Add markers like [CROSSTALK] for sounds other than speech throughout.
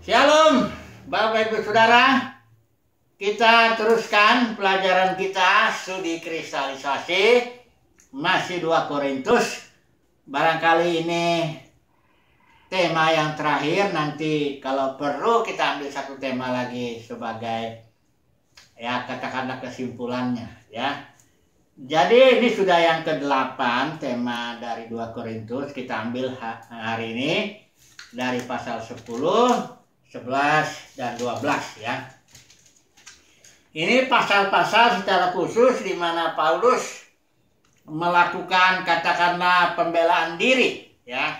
Shalom, Bapak Ibu Saudara. Kita teruskan pelajaran kita studi kristalisasi masih 2 Korintus. Barangkali ini tema yang terakhir nanti kalau perlu kita ambil satu tema lagi sebagai ya katakanlah kesimpulannya ya. Jadi ini sudah yang ke-8 tema dari 2 Korintus kita ambil hari ini dari pasal 10, 11 dan 12 ya. Ini pasal-pasal secara khusus di mana Paulus melakukan katakanlah pembelaan diri ya.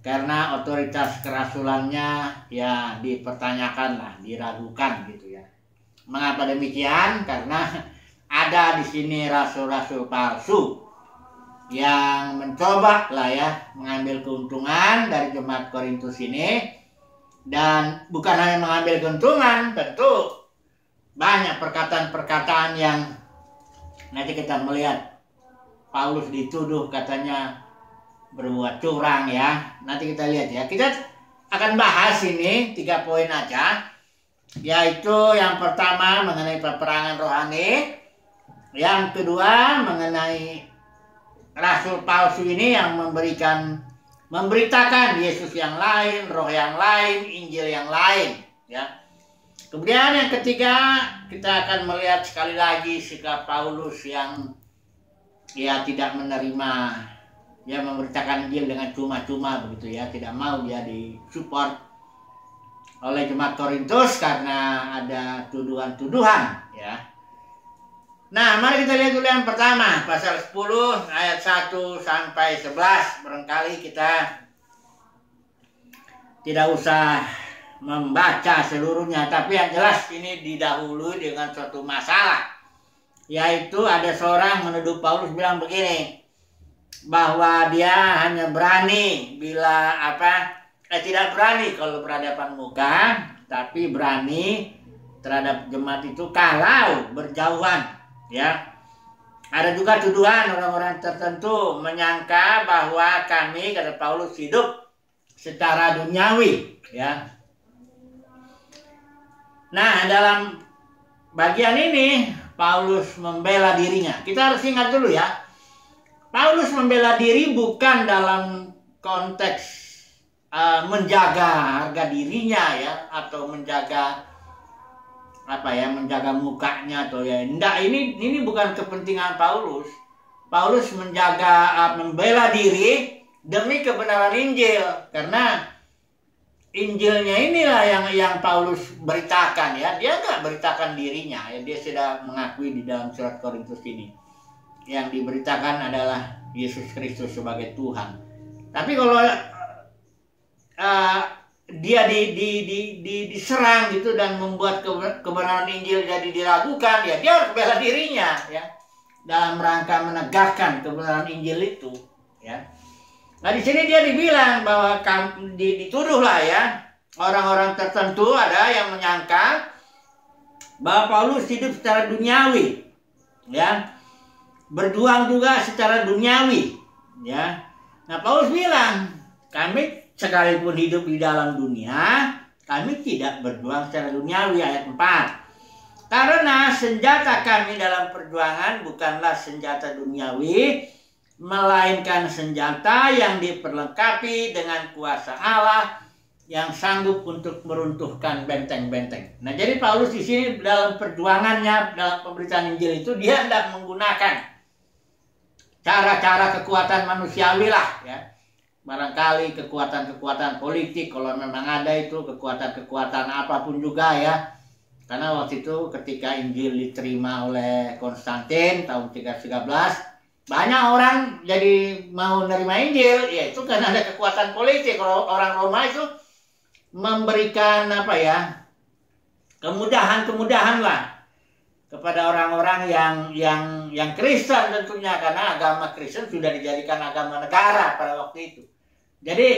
Karena otoritas kerasulannya ya dipertanyakan lah, diragukan gitu ya. Mengapa demikian? Karena ada di sini rasul-rasul palsu yang mencoba lah ya mengambil keuntungan dari jemaat Korintus ini dan bukan hanya mengambil keuntungan tentu banyak perkataan-perkataan yang nanti kita melihat Paulus dituduh katanya berbuat curang ya. Nanti kita lihat ya. Kita akan bahas ini tiga poin aja yaitu yang pertama mengenai peperangan rohani yang kedua mengenai rasul palsu ini yang memberikan memberitakan Yesus yang lain, roh yang lain, Injil yang lain, ya. Kemudian yang ketiga, kita akan melihat sekali lagi sikap Paulus yang ya tidak menerima ya memberitakan Injil dengan cuma-cuma begitu ya, tidak mau dia disupport oleh jemaat Korintus karena ada tuduhan-tuduhan ya. Nah, mari kita lihat dulu yang pertama, pasal 10 ayat 1 sampai 11. Barangkali kita tidak usah membaca seluruhnya, tapi yang jelas ini didahului dengan suatu masalah. Yaitu ada seorang menuduh Paulus bilang begini, bahwa dia hanya berani bila apa eh tidak berani kalau berhadapan muka, tapi berani terhadap jemaat itu kalau berjauhan ya. Ada juga tuduhan orang-orang tertentu menyangka bahwa kami kata Paulus hidup secara duniawi ya. Nah dalam bagian ini Paulus membela dirinya. Kita harus ingat dulu ya. Paulus membela diri bukan dalam konteks uh, menjaga harga dirinya ya atau menjaga apa ya menjaga mukanya atau ya enggak ini ini bukan kepentingan Paulus. Paulus menjaga uh, membela diri demi kebenaran Injil. Karena Injilnya inilah yang yang Paulus beritakan ya. Dia nggak beritakan dirinya ya dia sudah mengakui di dalam surat Korintus ini. Yang diberitakan adalah Yesus Kristus sebagai Tuhan. Tapi kalau uh, dia di, di, di, di, diserang gitu dan membuat kebenaran Injil jadi diragukan ya dia harus bela dirinya ya. Dalam rangka menegakkan kebenaran Injil itu ya. Nah di sini dia dibilang bahwa dituduh lah ya. Orang-orang tertentu ada yang menyangka bahwa Paulus hidup secara duniawi ya. Berjuang juga secara duniawi ya. Nah Paulus bilang kami sekalipun hidup di dalam dunia, kami tidak berjuang secara duniawi ayat 4. Karena senjata kami dalam perjuangan bukanlah senjata duniawi, melainkan senjata yang diperlengkapi dengan kuasa Allah yang sanggup untuk meruntuhkan benteng-benteng. Nah, jadi Paulus di sini dalam perjuangannya dalam pemberitaan Injil itu dia tidak menggunakan cara-cara kekuatan manusiawi lah ya barangkali kekuatan-kekuatan politik kalau memang ada itu kekuatan-kekuatan apa pun juga ya. Karena waktu itu ketika Injil diterima oleh Konstantin tahun 313 banyak orang jadi mau menerima Injil. Ya itu karena ada kekuatan politik. Kalau orang Roma itu memberikan apa ya kemudahan-kemudahan lah kepada orang-orang yang yang yang Kristen tentunya. Karena agama Kristen sudah dijadikan agama negara pada waktu itu. Jadi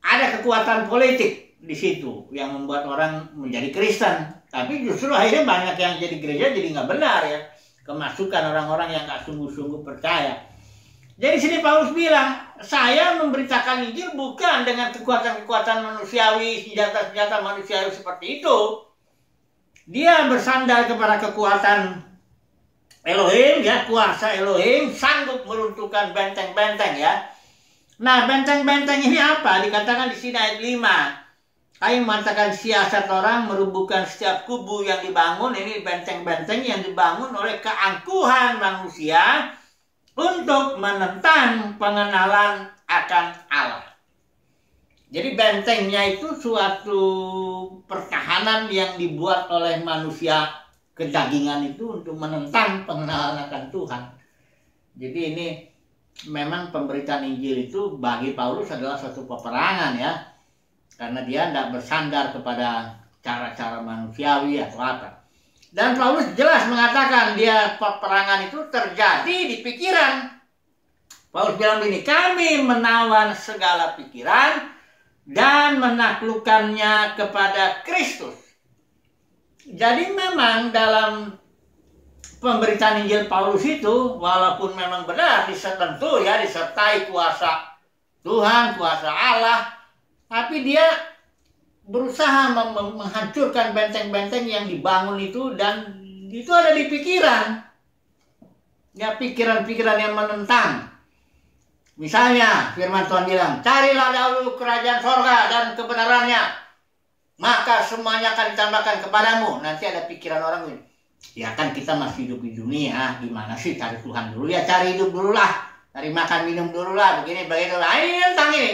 ada kekuatan politik di situ yang membuat orang menjadi Kristen. Tapi justru akhirnya banyak yang jadi gereja jadi nggak benar ya. Kemasukan orang-orang yang nggak sungguh-sungguh percaya. Jadi sini Paulus bilang, saya memberitakan Injil bukan dengan kekuatan-kekuatan manusiawi, senjata-senjata manusiawi seperti itu. Dia bersandar kepada kekuatan Elohim, ya kuasa Elohim sanggup meruntuhkan benteng-benteng ya. Nah, benteng-benteng ini apa? Dikatakan di sini ayat 5. Kain mengatakan siasat orang merubuhkan setiap kubu yang dibangun. Ini benteng-benteng yang dibangun oleh keangkuhan manusia untuk menentang pengenalan akan Allah. Jadi bentengnya itu suatu pertahanan yang dibuat oleh manusia kedagingan itu untuk menentang pengenalan akan Tuhan. Jadi ini memang pemberitaan Injil itu bagi Paulus adalah suatu peperangan ya. Karena dia tidak bersandar kepada cara-cara manusiawi atau apa. Dan Paulus jelas mengatakan dia peperangan itu terjadi di pikiran. Paulus bilang begini, kami menawan segala pikiran dan menaklukkannya kepada Kristus. Jadi memang dalam pemberitaan Injil Paulus itu, walaupun memang benar tentu ya disertai kuasa Tuhan, kuasa Allah, tapi dia berusaha menghancurkan benteng-benteng yang dibangun itu dan itu ada di pikiran. Ya pikiran-pikiran yang menentang. Misalnya firman Tuhan bilang, carilah dahulu kerajaan sorga dan kebenarannya. Maka semuanya akan ditambahkan kepadamu. Nanti ada pikiran orang ini. Ya kan kita masih hidup di dunia, gimana sih cari Tuhan dulu? Ya cari hidup dulu lah. Cari makan minum dulu lah, begini, begitu lah. Ini tentang ini.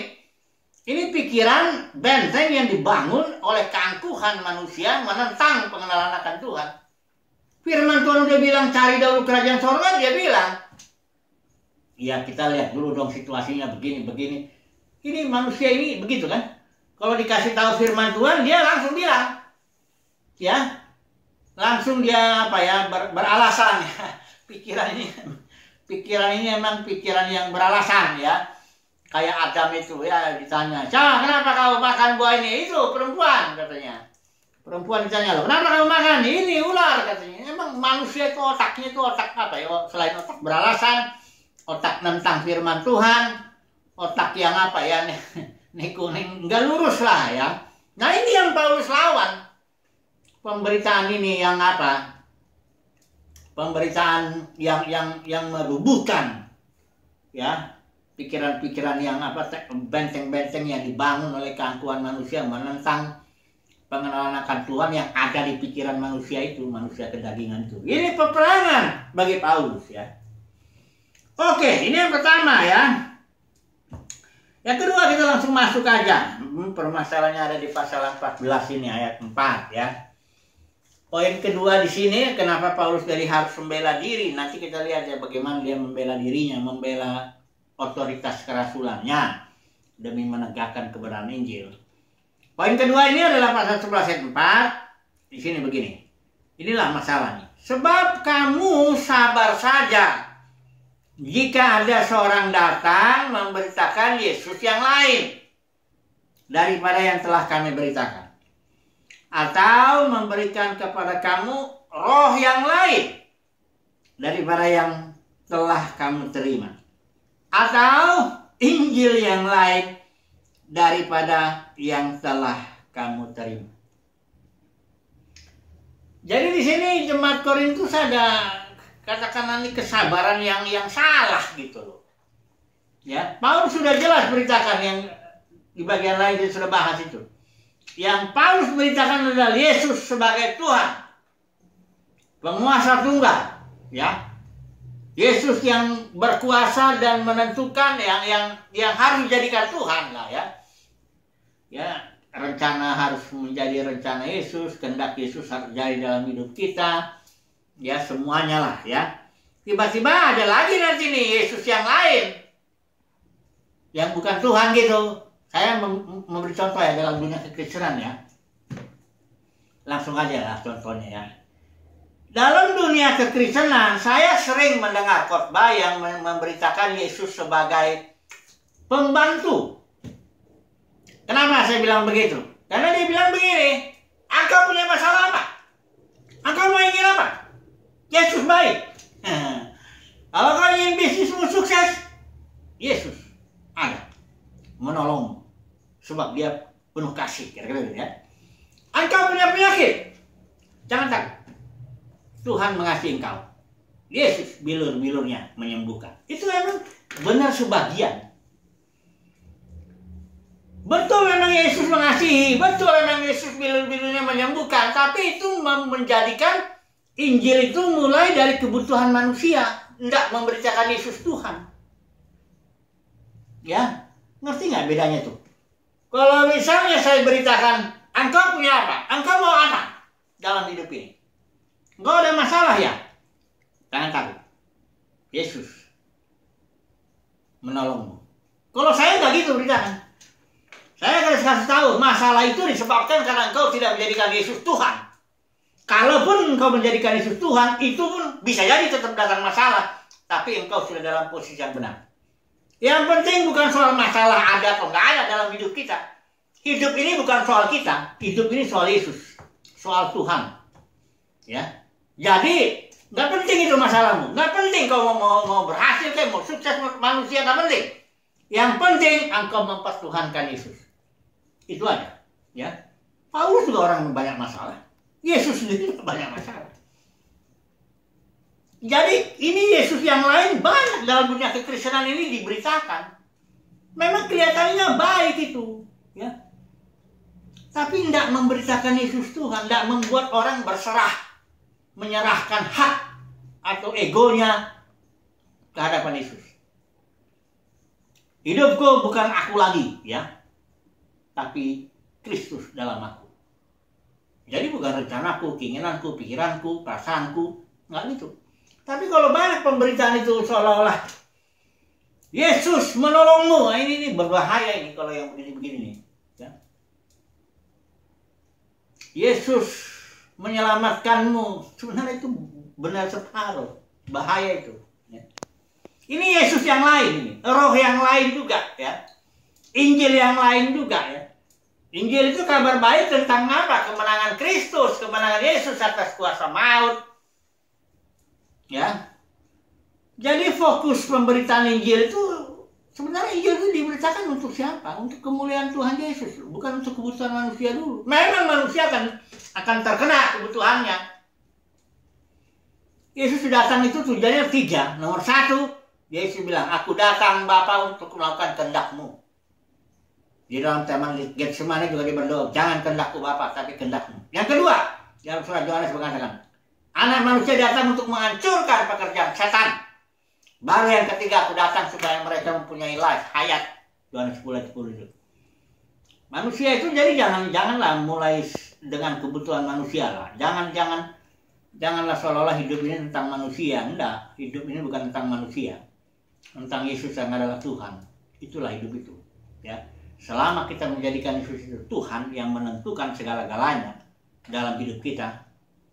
Ini pikiran benteng yang dibangun oleh keangkuhan manusia menentang pengenalan akan Tuhan. Firman Tuhan udah bilang cari dahulu kerajaan sorga, dia bilang. Ya kita lihat dulu dong situasinya begini, begini. Ini manusia ini begitu kan? Kalau dikasih tahu firman Tuhan, dia langsung bilang. Ya, langsung dia apa ya ber, beralasan ya. [LAUGHS] Pikiran ini, pikiran ini memang pikiran yang beralasan ya kayak Adam itu ya ditanya, "Cah, kenapa kau makan buah ini?" Itu perempuan katanya. Perempuan ditanya, "Loh, kenapa kamu makan?" "Ini ular," katanya. Emang manusia itu otaknya itu otak apa ya? Selain otak beralasan, otak tentang firman Tuhan, otak yang apa ya? [LAUGHS] Nih kuning enggak lurus lah ya. Nah, ini yang Paulus lawan. Pemberitaan ini yang apa? Pemberitaan yang yang yang merubuhkan ya. Pikiran-pikiran yang apa benteng-benteng yang dibangun oleh keangkuhan manusia menentang pengenalan akan Tuhan yang ada di pikiran manusia itu manusia kedagingan itu. Ini peperangan bagi Paulus ya. Oke ini yang pertama ya. Yang kedua kita langsung masuk aja. Hmm, permasalahannya ada di pasal 14 ini ayat 4 ya Poin kedua di sini, kenapa Paulus dari harus membela diri? Nanti kita lihat ya bagaimana dia membela dirinya, membela otoritas kerasulannya demi menegakkan kebenaran Injil. Poin kedua ini adalah pasal 11 ayat 4. Di sini begini. Inilah masalahnya. Sebab kamu sabar saja jika ada seorang datang memberitakan Yesus yang lain daripada yang telah kami beritakan. Atau memberikan kepada kamu roh yang lain daripada yang telah kamu terima atau Injil yang lain daripada yang telah kamu terima. Jadi di sini jemaat Korintus ada katakanlah ini kesabaran yang yang salah gitu loh. Ya, Paulus sudah jelas beritakan yang di bagian lain dia sudah bahas itu. Yang Paulus beritakan adalah Yesus sebagai Tuhan. Penguasa tunggal, ya. Yesus yang berkuasa dan menentukan yang yang yang harus dijadikan Tuhan lah ya. Ya, rencana harus menjadi rencana Yesus, kehendak Yesus harus jadi dalam hidup kita. Ya, semuanya lah ya. Tiba-tiba ada lagi nanti nih Yesus yang lain. Yang bukan Tuhan gitu. Saya memberi contoh ya dalam dunia kekristenan ya. Langsung aja lah contohnya ya dalam dunia kekristenan, saya sering mendengar khotbah yang memberitakan Yesus sebagai pembantu. Kenapa saya bilang begitu? Karena dia bilang begini, engkau punya masalah apa? Engkau mau ingin apa? Yesus baik. [LAUGHS] Kalau kau ingin bisnismu sukses, Yesus ada menolong sebab dia penuh kasih kira-kira gitu ya. Engkau punya penyakit? Jangan takut Tuhan mengasihi engkau. Yesus bilur-bilurnya menyembuhkan. Itu memang benar sebagian. Betul memang Yesus mengasihi, betul memang Yesus bilur-bilurnya menyembuhkan, tapi itu menjadikan Injil itu mulai dari kebutuhan manusia, tidak memberitakan Yesus Tuhan. Ya, ngerti nggak bedanya tuh? Kalau misalnya saya beritakan, engkau punya apa? Engkau mau apa dalam hidup ini? Engkau ada masalah ya? Jangan takut. Yesus menolongmu. Kalau saya nggak gitu beritakan. Saya harus kasih tahu, masalah itu disebabkan karena engkau tidak menjadikan Yesus Tuhan. Kalaupun engkau menjadikan Yesus Tuhan, itu pun bisa jadi tetap datang masalah. Tapi engkau sudah dalam posisi yang benar. Yang penting bukan soal masalah ada atau enggak ada dalam hidup kita. Hidup ini bukan soal kita, hidup ini soal Yesus, soal Tuhan. Ya, jadi nggak penting itu masalahmu, nggak penting kau mau, mau, mau berhasil, kayak mau sukses manusia nggak penting. Yang penting engkau mempertuhankan Yesus. Itu aja. Ya. Paulus juga orang banyak masalah. Yesus sendiri banyak masalah. Jadi ini Yesus yang lain banyak dalam dunia kekristenan ini diberitakan. Memang kelihatannya baik itu, ya. Tapi tidak memberitakan Yesus Tuhan, tidak membuat orang berserah, menyerahkan hak atau egonya ke hadapan Yesus. Hidupku bukan aku lagi, ya tapi Kristus dalam aku. Jadi bukan rencanaku, keinginanku, pikiranku, perasaanku, nggak gitu. Tapi kalau banyak pemberitaan itu seolah-olah Yesus menolongmu, nah, ini, ini berbahaya ini kalau yang begini-begini nih. Ya. Yesus menyelamatkanmu, sebenarnya itu benar separuh, bahaya itu. Ya. Ini Yesus yang lain, ini. roh yang lain juga ya. Injil yang lain juga ya. Injil itu kabar baik tentang apa? Kemenangan Kristus, kemenangan Yesus atas kuasa maut. Ya. Jadi fokus pemberitaan Injil itu sebenarnya Injil itu diberitakan untuk siapa? Untuk kemuliaan Tuhan Yesus, bukan untuk kebutuhan manusia dulu. Memang manusia akan akan terkena kebutuhannya. Yesus datang itu tujuannya tiga. Nomor satu, Yesus bilang, aku datang Bapa untuk melakukan kehendakmu. Di dalam taman Getsemani juga dia berdoa, jangan kehendakku Bapak, tapi kehendakmu. Yang kedua, dalam surat Yohanes mengatakan, anak manusia datang untuk menghancurkan pekerjaan setan. Baru yang ketiga, aku datang supaya mereka mempunyai life, hayat. Yohanes 10 10 itu. Manusia itu jadi jangan janganlah mulai dengan kebutuhan manusia lah. Jangan jangan janganlah seolah-olah hidup ini tentang manusia. Enggak, hidup ini bukan tentang manusia. Tentang Yesus yang adalah Tuhan. Itulah hidup itu, ya selama kita menjadikan Yesus itu Tuhan yang menentukan segala-galanya dalam hidup kita,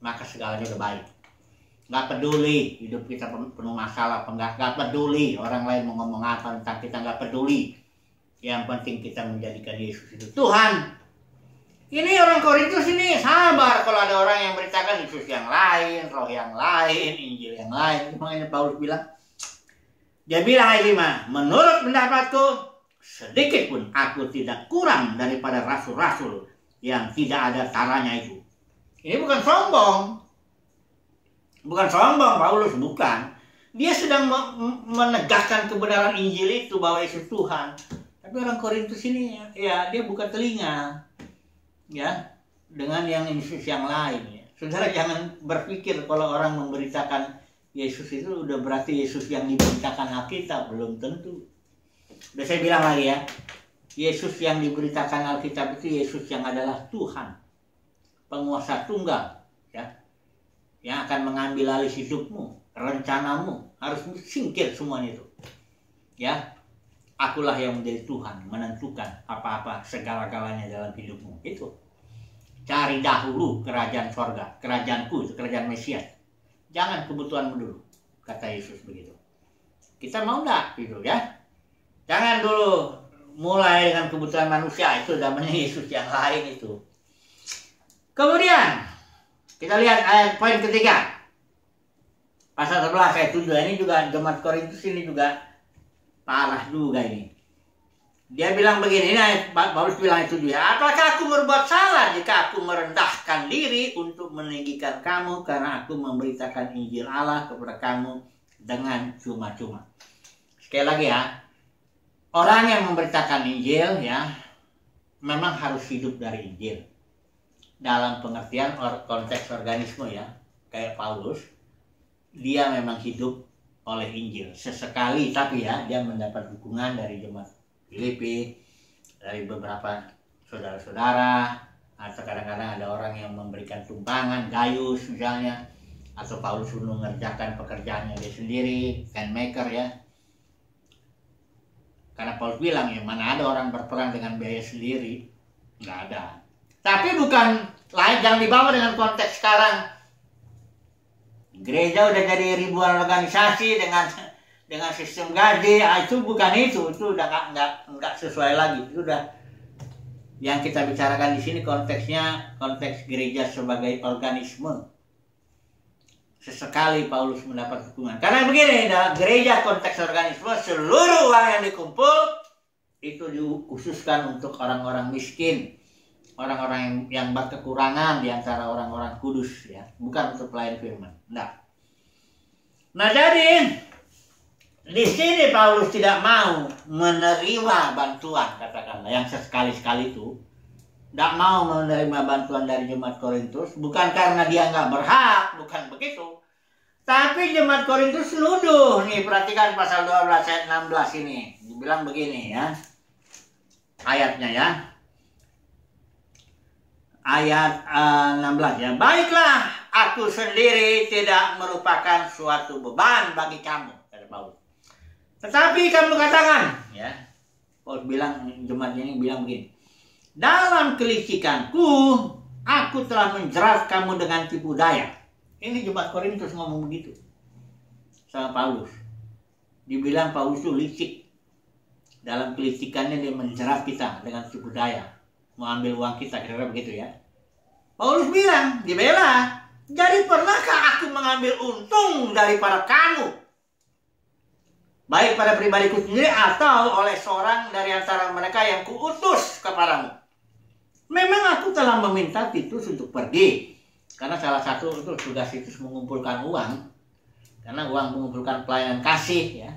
maka segalanya udah baik. Gak peduli hidup kita penuh masalah, nggak gak peduli orang lain mau ngomong apa tentang kita, gak peduli. Yang penting kita menjadikan Yesus itu Tuhan. Ini orang Korintus ini sabar kalau ada orang yang beritakan Yesus yang lain, roh yang lain, Injil yang lain. Makanya Paulus bilang, dia bilang ayat 5, menurut pendapatku sedikit pun aku tidak kurang daripada rasul-rasul yang tidak ada taranya itu. Ini bukan sombong. Bukan sombong Paulus, bukan. Dia sedang menegakkan kebenaran Injil itu bahwa Yesus Tuhan. Tapi orang Korintus ini ya dia buka telinga. Ya, dengan yang Yesus yang lain ya. Saudara jangan berpikir kalau orang memberitakan Yesus itu udah berarti Yesus yang diberitakan Alkitab, belum tentu. Udah saya bilang lagi ya. Yesus yang diberitakan Alkitab itu Yesus yang adalah Tuhan. Penguasa tunggal. ya Yang akan mengambil alih hidupmu. Rencanamu. Harus singkir semuanya itu. Ya. Akulah yang menjadi Tuhan. Menentukan apa-apa segala-galanya dalam hidupmu. Itu. Cari dahulu kerajaan sorga. Kerajaanku kerajaan Mesias. Jangan kebutuhanmu dulu. Kata Yesus begitu. Kita mau enggak gitu ya? Jangan dulu mulai dengan kebutuhan manusia itu namanya Yesus yang lain itu. Kemudian kita lihat ayat poin ketiga. Pasal 11 ayat 7 ini juga jemaat Korintus ini juga parah juga ini. Dia bilang begini, nah, Paulus bilang itu dia. Apakah aku berbuat salah jika aku merendahkan diri untuk meninggikan kamu karena aku memberitakan Injil Allah kepada kamu dengan cuma-cuma. Sekali lagi ya, orang yang memberitakan Injil ya, memang harus hidup dari Injil. Dalam pengertian or, konteks organisme ya, kayak Paulus, dia memang hidup oleh Injil. Sesekali tapi ya, dia mendapat dukungan dari jemaat Filipi dari beberapa saudara-saudara atau kadang-kadang ada orang yang memberikan tumpangan Gaius misalnya atau Paulus dulu mengerjakan pekerjaannya dia sendiri maker ya. Karena Paulus bilang ya mana ada orang berperang dengan biaya sendiri? Nggak ada tapi bukan lain jangan dibawa dengan konteks sekarang. Gereja udah jadi ribuan organisasi dengan dengan sistem gaji. Ah, itu bukan itu itu udah nggak nggak nggak sesuai lagi. Itu udah yang kita bicarakan di sini konteksnya konteks gereja sebagai organisme. Sesekali Paulus mendapat hukuman. Karena begini dalam gereja konteks organisme seluruh uang yang dikumpul itu dikhususkan untuk orang-orang miskin orang-orang yang, yang berkekurangan di antara orang-orang kudus ya. Bukan untuk pelayan firman. Nah. Nah jadi di sini Paulus tidak mau menerima bantuan katakanlah yang sesekali-sekali itu. Tidak mau menerima bantuan dari jemaat Korintus bukan karena dia nggak berhak bukan begitu. Tapi jemaat Korintus nuduh nih perhatikan pasal 12 ayat 16 ini. Dibilang begini ya. Ayatnya ya ayat uh, eh, 16 ya baiklah aku sendiri tidak merupakan suatu beban bagi kamu kata Paulus tetapi kamu katakan, ya, Paulus bilang jemaat ini bilang begini. Dalam kelicikanku, aku telah menjerat kamu dengan tipu daya. Ini jemaat Korintus ngomong begitu sama Paulus. Dibilang Paulus itu licik. Dalam kelicikannya dia menjerat kita dengan tipu daya. Mengambil uang kita, kira-kira begitu ya. Paulus bilang, dibela. Jadi pernahkah aku mengambil untung daripada kamu baik pada pribadiku sendiri atau oleh seorang dari antara mereka yang kuutus kepadamu. Memang aku telah meminta Titus untuk pergi, karena salah satu itu tugas Titus mengumpulkan uang, karena uang mengumpulkan pelayanan kasih ya,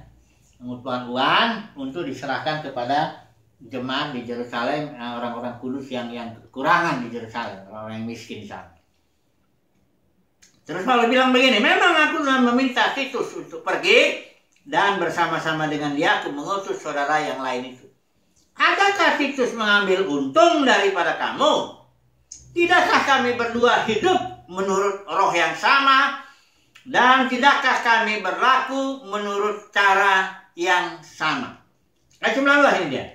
mengumpulkan uang untuk diserahkan kepada jemaat di Yerusalem, eh, orang-orang kudus yang yang kekurangan di Yerusalem, orang yang miskin di sana. Terus Paulus bilang begini, memang aku meminta Titus untuk pergi, dan bersama-sama dengan dia aku mengutus saudara yang lain itu. Adakah Titus mengambil untung daripada kamu? Tidakkah kami berdua hidup menurut roh yang sama? Dan tidakkah kami berlaku menurut cara yang sama? Ayat 19 ini dia.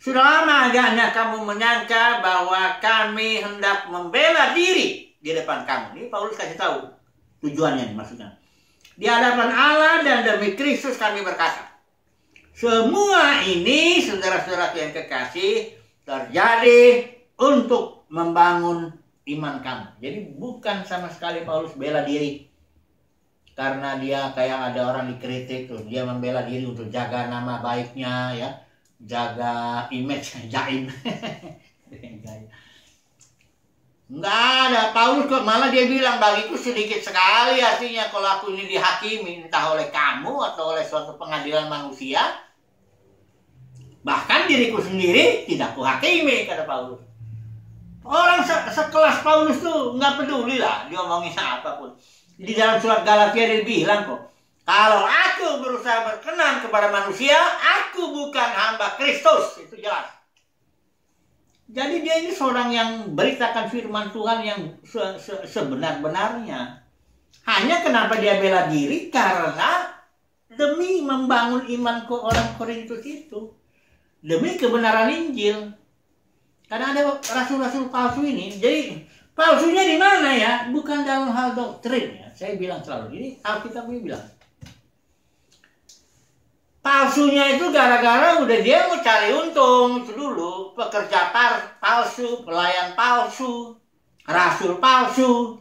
Sudah lama agaknya kamu menyangka bahwa kami hendak membela diri di depan kamu. Ini Paulus kasih tahu tujuannya maksudnya. Di hadapan Allah dan demi Kristus kami berkata. Semua ini saudara-saudara yang kekasih terjadi untuk membangun iman kamu. Jadi bukan sama sekali Paulus bela diri karena dia kayak ada orang dikritik tuh dia membela diri untuk jaga nama baiknya ya jaga image [LAUGHS] jaim Enggak ada. Paulus kok malah dia bilang bagiku sedikit sekali artinya kalau aku ini dihakimi entah oleh kamu atau oleh suatu pengadilan manusia. Bahkan diriku sendiri tidak kuhakimi kata Paulus. Orang se sekelas Paulus tuh nggak peduli lah dia ngomongin apa pun. Di dalam surat Galatia dia bilang kok, kalau aku berusaha berkenan kepada manusia, aku bukan hamba Kristus. Itu jelas. Jadi dia ini seorang yang beritakan firman Tuhan yang se -se sebenar-benarnya. Hanya kenapa dia bela diri? Karena demi membangun iman ke orang Korintus itu. Demi kebenaran Injil. Karena ada rasul-rasul palsu ini. Jadi palsunya di mana ya? Bukan dalam hal doktrin ya. Saya bilang selalu. Ini Alkitab ini bilang palsunya itu gara-gara udah dia mau cari untung. Itu dulu pekerja palsu pelayan palsu rasul palsu.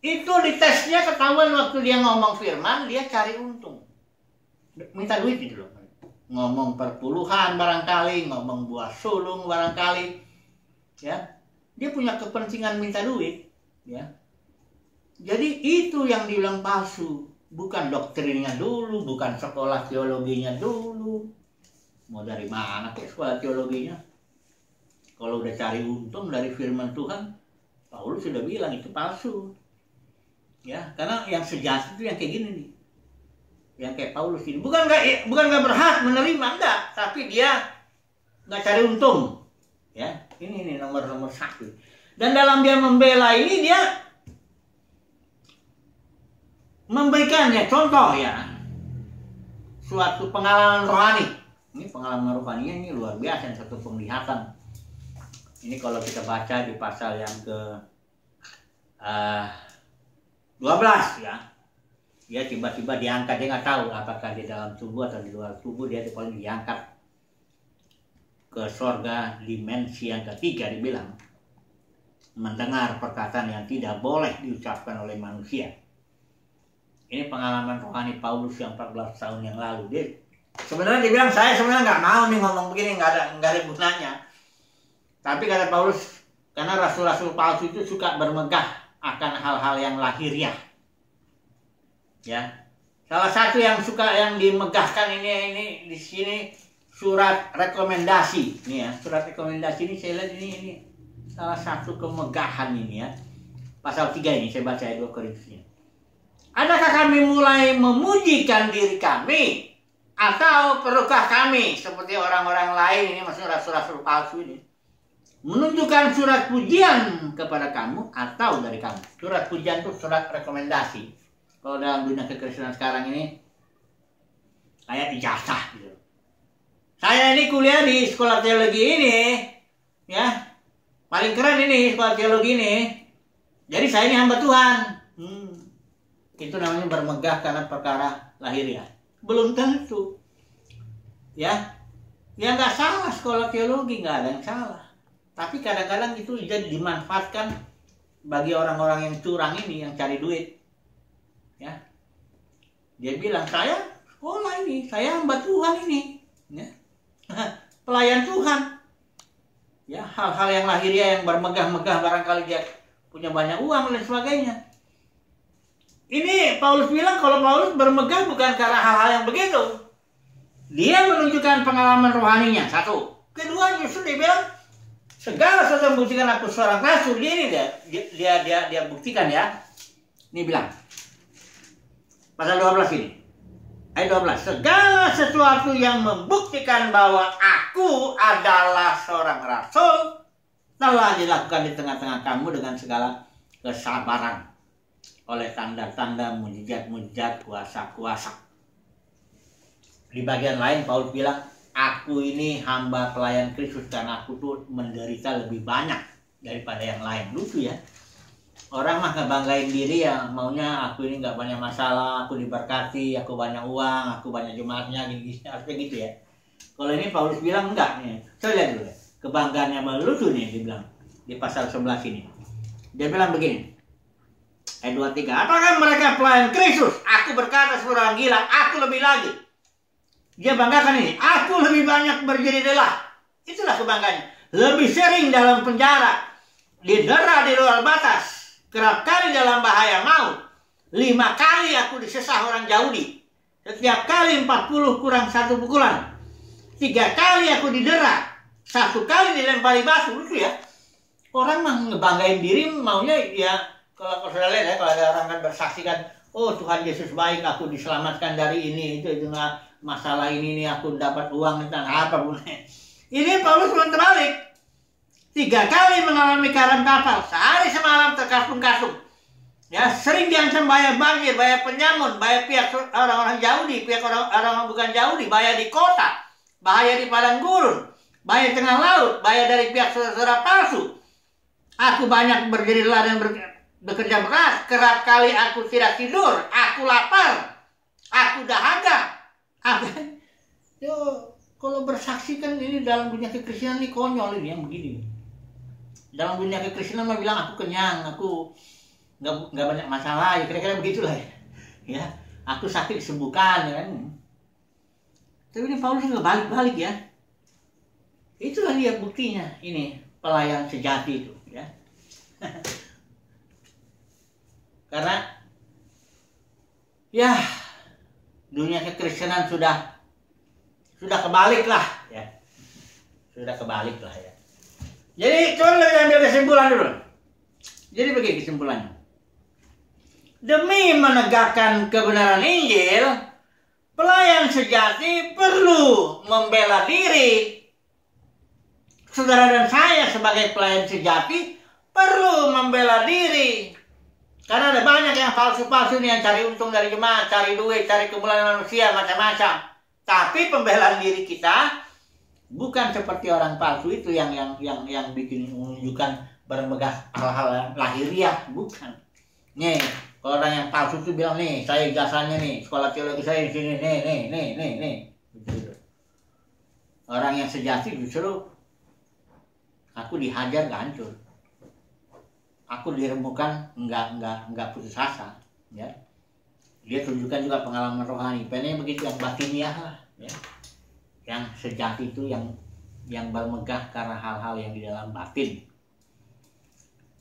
Itu di tesnya ketahuan waktu dia ngomong firman dia cari untung. Minta duit gitu loh. Ngomong perpuluhan barangkali, ngomong buah sulung barangkali, ya. Dia punya kepentingan minta duit, ya. Jadi itu yang dibilang palsu, bukan doktrinnya dulu, bukan sekolah teologinya dulu. Mau dari mana ke sekolah teologinya? Kalau udah cari untung dari firman Tuhan, Paulus sudah bilang itu palsu. Ya, karena yang sejati itu yang kayak gini nih yang kayak Paulus ini bukan nggak bukan nggak berhak menerima enggak tapi dia nggak cari untung ya ini ini nomor nomor satu dan dalam dia membela ini dia memberikannya contoh ya. Suatu pengalaman rohani. Ini pengalaman rohaninya ini luar biasa satu penglihatan. Ini kalau kita baca di pasal yang ke uh, eh, 12 ya. Dia tiba-tiba diangkat dia nggak tahu apakah di dalam tubuh atau di luar tubuh dia paling diangkat ke sorga dimensi yang ketiga dibilang. Mendengar perkataan yang tidak boleh diucapkan oleh manusia ini pengalaman rohani Paulus yang 14 tahun yang lalu. Dia sebenarnya dia bilang saya sebenarnya nggak mau nih ngomong begini nggak ada nggak ada gunanya tapi kata Paulus karena rasul-rasul palsu itu suka bermegah akan hal-hal yang lahiriah. Ya. Salah satu yang suka yang dimegahkan ini ini di sini surat rekomendasi. Ini ya surat rekomendasi ini saya lihat ini ini salah satu kemegahan ini ya. Pasal 3 ini saya baca ayat 2 Korintusnya adakah kami mulai memujikan diri kami atau perlukah kami seperti orang-orang lain ini maksudnya rasul-rasul palsu ini menunjukkan surat pujian kepada kamu atau dari kamu surat pujian itu surat rekomendasi kalau dalam dunia kekristenan sekarang ini kayak ijazah gitu. Saya ini kuliah di sekolah teologi ini, ya paling keren ini sekolah teologi ini. Jadi saya ini hamba Tuhan. Itu namanya bermegah karena perkara lahiriah. Belum tentu. Ya, ya nggak salah sekolah teologi nggak ada yang salah. Tapi kadang-kadang itu jadi dimanfaatkan bagi orang-orang yang curang ini yang cari duit. Ya. Dia bilang saya sekolah ini saya hamba Tuhan ini. Ya. [LAUGHS] Pelayan Tuhan. Ya hal-hal yang lahiriah yang bermegah-megah barangkali dia punya banyak uang dan sebagainya ini Paulus bilang kalau Paulus bermegah bukan karena hal-hal yang begitu dia menunjukkan pengalaman rohaninya satu kedua justru dia bilang segala sesuatu yang membuktikan aku seorang rasul ini dia dia dia dia buktikan ya ini bilang pasal 12 ini. Ayat 12. Segala sesuatu yang membuktikan bahwa aku adalah seorang rasul telah dilakukan di tengah-tengah kamu dengan segala kesabaran oleh tanda-tanda mujizat-mujizat kuasa-kuasa. Di bagian lain Paul bilang, aku ini hamba pelayan Kristus dan aku tuh menderita lebih banyak daripada yang lain. Lucu ya orang mah ngebanggain diri ya maunya aku ini nggak banyak masalah aku diberkati aku banyak uang aku banyak jemaatnya gini, gini harusnya gitu ya kalau ini Paulus bilang enggak nih saya lihat dulu ya kebanggaannya melucu nih dia bilang di pasal 11 ini dia bilang begini ayat 23 apakah mereka pelayan Kristus aku berkata seorang orang gila aku lebih lagi dia banggakan ini aku lebih banyak berdiri lelah itulah kebanggaannya lebih sering dalam penjara didera di luar batas kerap kali dalam bahaya maut. Lima kali aku disesah orang Yahudi. Setiap kali empat puluh kurang satu pukulan. Tiga kali aku didera. Satu kali dilempari batu. Lucu ya. Orang mah ngebanggain diri maunya ya kalau sudah lihat ya kalau ada orang kan bersaksi kan oh Tuhan Yesus baik aku diselamatkan dari ini itu itu masalah ini nih aku dapat uang tentang apa pun ini Paulus belum terbalik Tiga kali mengalami karam kapal, sehari semalam terkasung-kasung. Ya, sering diancam bahaya banjir, bahaya penyamun, bahaya pihak orang-orang Yahudi, pihak orang-orang bukan Yahudi, bahaya di kota, bahaya di padang gurun, bahaya tengah laut, bahaya dari pihak saudara palsu. Aku banyak berdiri dan bekerja keras, kerap kali aku tidak tidur, aku lapar, aku dahaga. Aku, yo, kalau bersaksi kan ini dalam dunia kekristenan ini konyol ini yang begini dalam dunia kekristenan mah bilang aku kenyang aku nggak nggak banyak masalah ya kira-kira begitulah ya ya aku sakit disembuhkan ya kan Tapi ini Paulus nggak balik-balik ya. Itulah dia buktinya ini pelayan sejati itu ya. [LAUGHS] Karena ya dunia kekristenan sudah sudah kebalik lah ya. Sudah kebalik lah ya. Jadi coba kita ambil kesimpulan dulu. Jadi begini kesimpulannya. Demi menegakkan kebenaran Injil, pelayan sejati perlu membela diri. Saudara dan saya sebagai pelayan sejati perlu membela diri. Karena ada banyak yang palsu-palsu nih yang cari untung dari jemaat, cari duit, cari kemuliaan manusia, macam-macam. Tapi pembelaan diri kita bukan seperti orang palsu itu yang yang yang yang bikin menunjukkan bermegah hal-hal lahiriah, bukan. Nih, kalau orang yang palsu tuh bilang nih, saya jasanya nih, sekolah teologi saya di sini, nih, nih, nih, nih, nih. Orang yang sejati justru aku dihajar gak hancur. Aku diremukan nggak nggak nggak putus asa, ya. Dia tunjukkan juga pengalaman rohani. Penanya begitu yang batiniah lah, ya. Yang sejati itu yang yang bermegah karena hal-hal yang di dalam batin.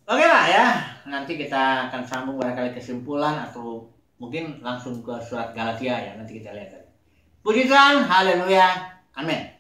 Oke lah ya, nanti kita akan sambung barangkali kesimpulan atau mungkin langsung ke surat Galatia ya, nanti kita lihat. Puji Tuhan, haleluya, amin.